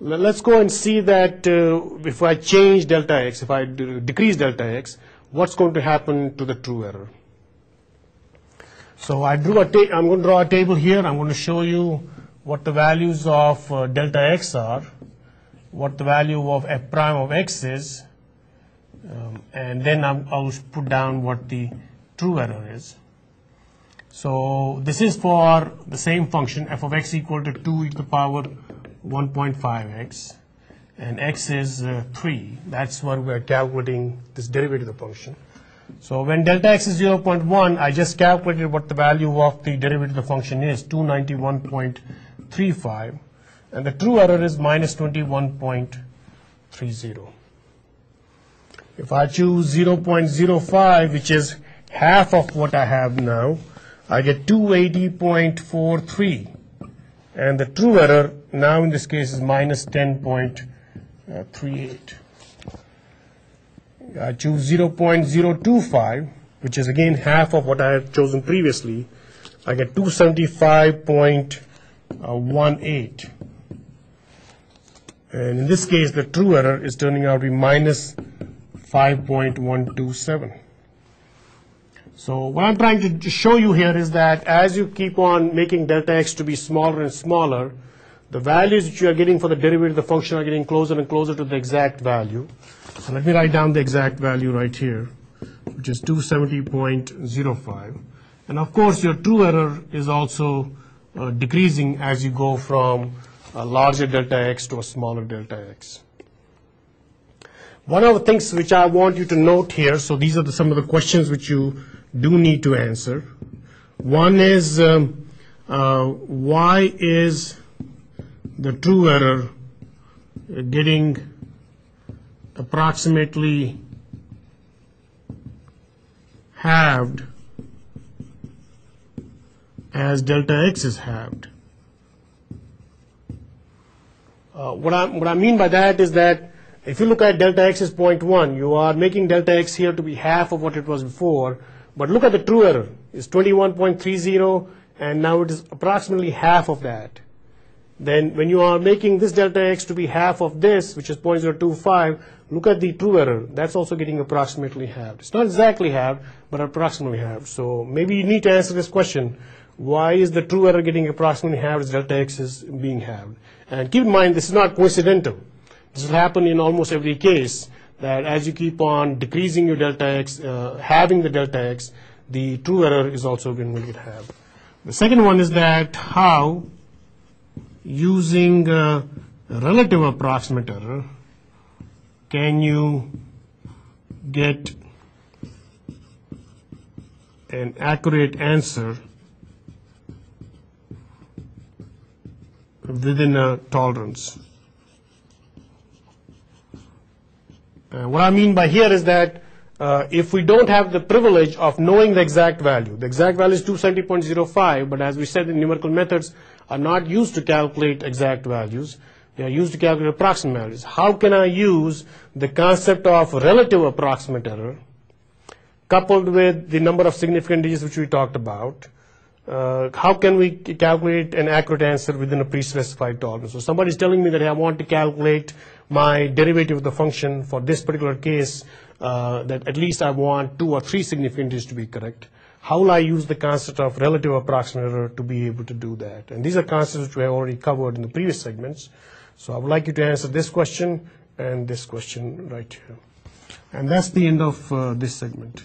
Le- Let's go and see that uh, if I change delta x, if I decrease delta x, what's going to happen to the true error. So I drew a I'm going to draw a table here. I'm going to show you what the values of uh, delta x are, what the value of f prime of x is, um, and then I'm, I'll put down what the true error is. So this is for the same function f of x equal to 2 e to the power 1.5x and x is uh, 3. That's what we're calculating this derivative of the function. So when delta x is 0.1, I just calculated what the value of the derivative of the function is, 291.35, and the true error is minus 21.30. If I choose 0.05, which is half of what I have now, I get 280.43. And the true error now in this case is minus 10.38. Uh, I choose 0.025, which is again half of what I had chosen previously. I get 275.18. Uh, and in this case, the true error is turning out to be minus 5.127. So what I'm trying to show you here is that as you keep on making delta x to be smaller and smaller, the values that you are getting for the derivative of the function are getting closer and closer to the exact value. So let me write down the exact value right here, which is 270.05. And of course, your true error is also uh, decreasing as you go from a larger delta x to a smaller delta x. One of the things which I want you to note here, so these are the, some of the questions which you do need to answer. One is, um, uh, why is the true error getting approximately halved as delta x is halved? Uh, What I, what I mean by that is that if you look at delta x is 0.1, you are making delta x here to be half of what it was before, but look at the true error, it's 21.30, and now it is approximately half of that. Then when you are making this delta x to be half of this, which is 0.025, look at the true error, that's also getting approximately halved. It's not exactly halved, but approximately halved. So maybe you need to answer this question, why is the true error getting approximately halved as delta x is being halved? And keep in mind, this is not coincidental. This will happen in almost every case, that as you keep on decreasing your delta x, uh, having the delta x, the true error is also going to halved. The second one is that how, using relative approximate error, can you get an accurate answer within a tolerance? What I mean by here is that uh, if we don't have the privilege of knowing the exact value, the exact value is 270.05, but as we said, the numerical methods are not used to calculate exact values. They are used to calculate approximate values. How can I use the concept of relative approximate error coupled with the number of significant digits which we talked about? uh, how can we calculate an accurate answer within a pre-specified tolerance? So somebody is telling me that I want to calculate my derivative of the function for this particular case, uh, that at least I want two or three significant digits to be correct. How will I use the concept of relative approximate error to be able to do that? And these are concepts which we have already covered in the previous segments. So I would like you to answer this question and this question right here. And that's the end of uh, this segment.